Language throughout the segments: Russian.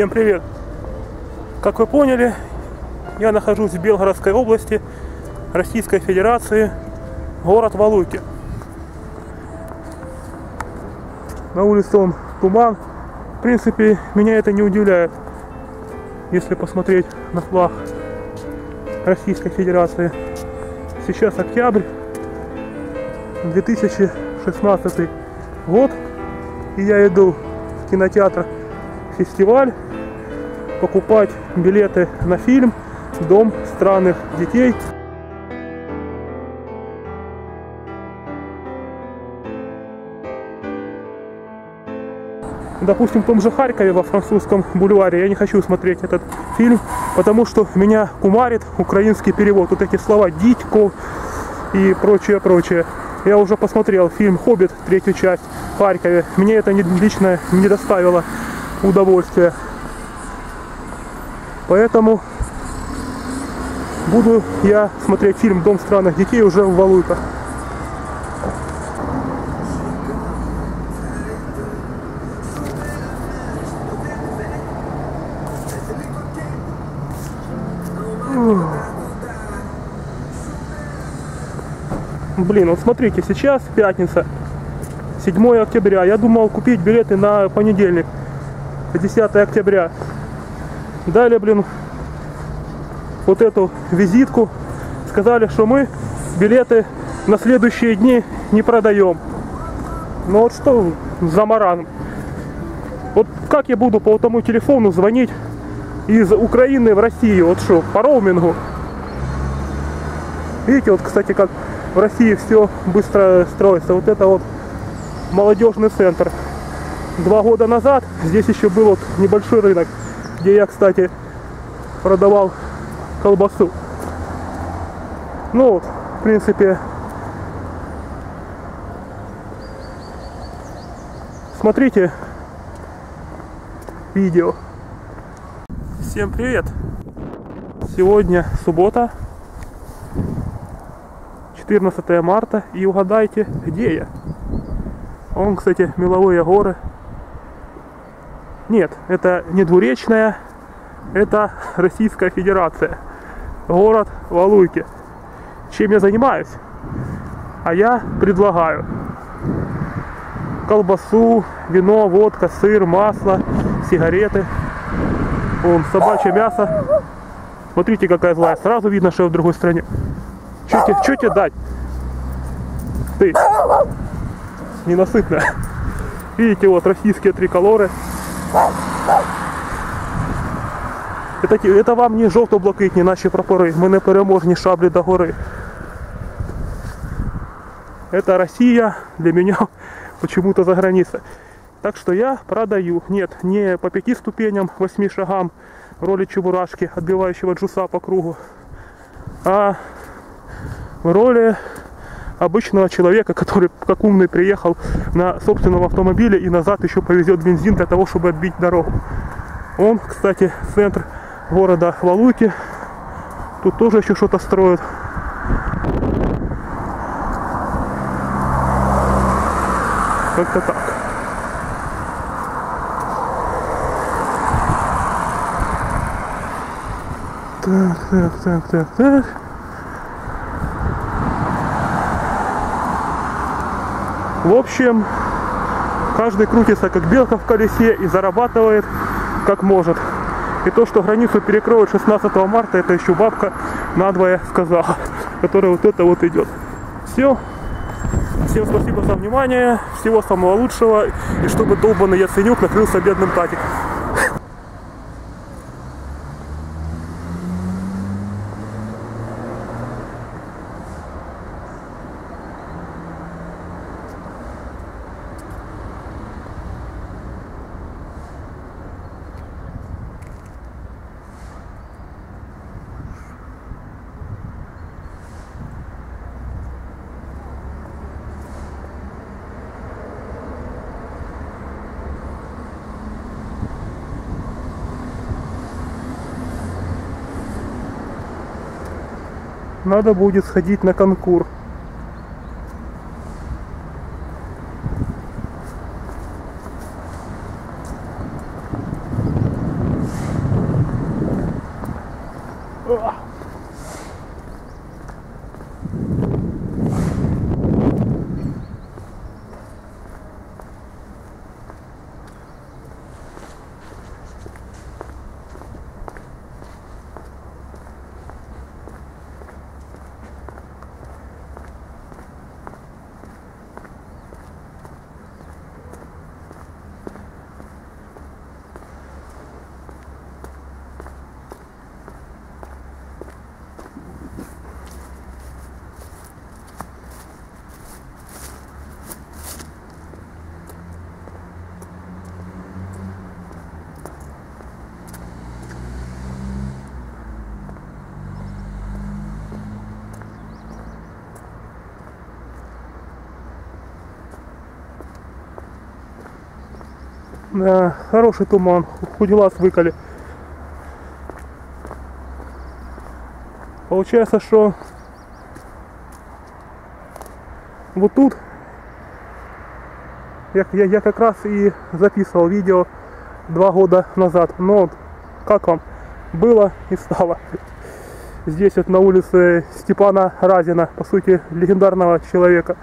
Всем привет! Как вы поняли, я нахожусь в Белгородской области Российской Федерации, город Валуйки. На улице он туман. В принципе, меня это не удивляет, если посмотреть на флаг Российской Федерации. Сейчас октябрь, 2016 год, и я иду в кинотеатр фестиваль покупать билеты на фильм «Дом странных детей». Допустим, в том же Харькове во французском бульваре я не хочу смотреть этот фильм, потому что меня кумарит украинский перевод. Вот эти слова «дитько» и прочее, прочее. Я уже посмотрел фильм «Хоббит», третью часть в Харькове. Мне это лично не доставило удовольствия. Поэтому буду я смотреть фильм «Дом странных детей» уже в Валуйках. Блин, вот смотрите, сейчас пятница, 7 октября. Я думал купить билеты на понедельник, 10 октября. Дали, блин, вот эту визитку. Сказали, что мы билеты на следующие дни не продаем. Ну вот что за маран? Вот как я буду по тому телефону звонить из Украины в Россию? Вот что, по роумингу? Видите, вот, кстати, как в России все быстро строится. Вот это вот молодежный центр. Два года назад здесь еще был вот небольшой рынок, где я, кстати, продавал колбасу. Ну в принципе, смотрите видео. Всем привет! Сегодня суббота, 14 марта, и угадайте, где я? Он, кстати, меловые горы. Нет, это не двуречная, это Российская Федерация. Город Валуйки. Чем я занимаюсь? А я предлагаю колбасу, вино, водка, сыр, масло, сигареты. Вон, собачье мясо. Смотрите, какая злая. Сразу видно, что я в другой стране. Что тебе, что тебе дать? Ты ненасытная. Видите, вот российские триколоры. Это, это вам не жовто-блакитні наші прапори. Ми не переможні шаблі до гори. Это Россия для меня почему-то за границей. Так что я продаю. Нет, не по пяти ступеням, восьми шагам роли чебурашки, отбивающего джуса по кругу, а в роли обычного человека, который как умный приехал на собственном автомобиле и назад еще повезет бензин для того, чтобы отбить дорогу. Он, кстати, центр города Валуйки. Тут тоже еще что-то строят. Как-то так. Так, так, так, так, так. В общем, каждый крутится как белка в колесе и зарабатывает как может. И то, что границу перекроют 16 марта, это еще бабка надвое сказала, которая вот это вот идет. Все. Всем спасибо за внимание, всего самого лучшего, и чтобы долбанный Яценюк накрылся бедным татиком. Надо будет сходить на конкур. Хороший туман, хоть глаз выколи. Получается, что вот тут я, я, я как раз и записывал видео два года назад. Но как вам? Было и стало. Здесь вот на улице Степана Разина, по сути, легендарного человека.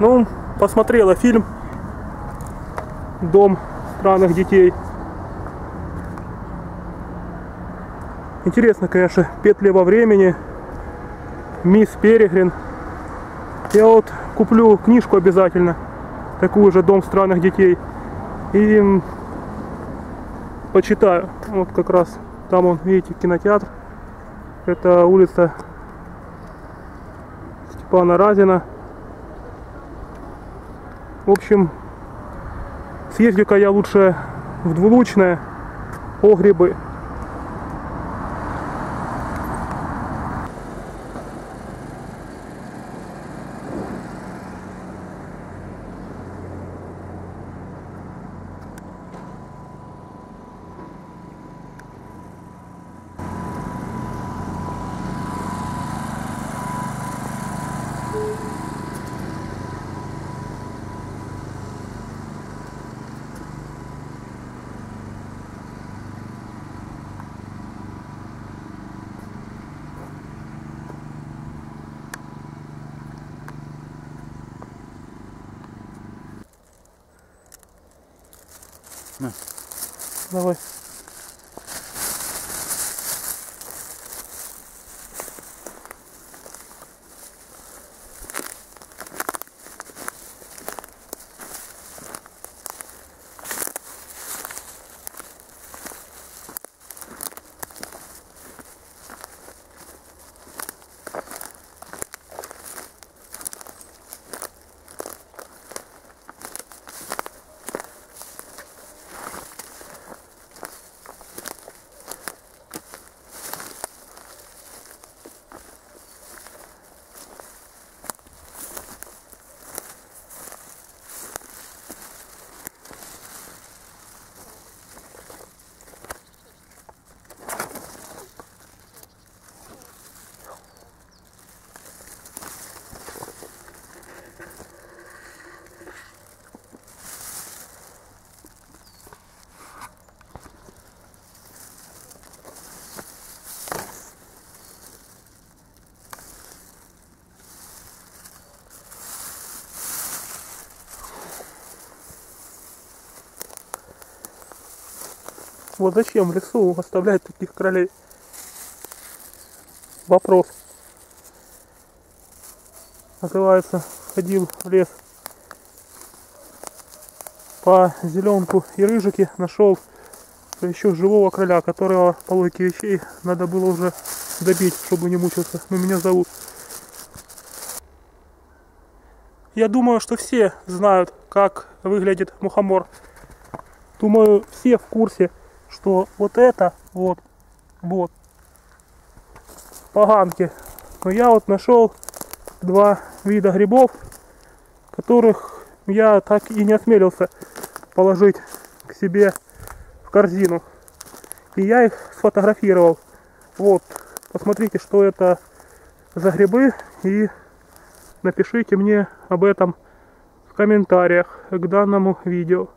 Ну, посмотрела фильм «Дом странных детей». Интересно, конечно, петли во времени, мисс Перегрин. Я вот куплю книжку обязательно, такую же «Дом странных детей». И почитаю. Вот как раз там он, видите, кинотеатр. Это улица Степана Разина. В общем, съездю-ка я лучше в двулучное по На. Давай. Вот зачем лесу оставлять таких кролей? Вопрос. Называется, ходил в лес по зеленку и рыжике, нашел еще живого кроля, которого по логике вещей надо было уже добить, чтобы не мучился. Но меня зовут. Я думаю, что все знают, как выглядит мухомор. Думаю, все в курсе, что вот это вот, вот, поганки. Но я вот нашел два вида грибов, которых я так и не осмелился положить к себе в корзину. И я их сфотографировал. Вот, посмотрите, что это за грибы и напишите мне об этом в комментариях к данному видео.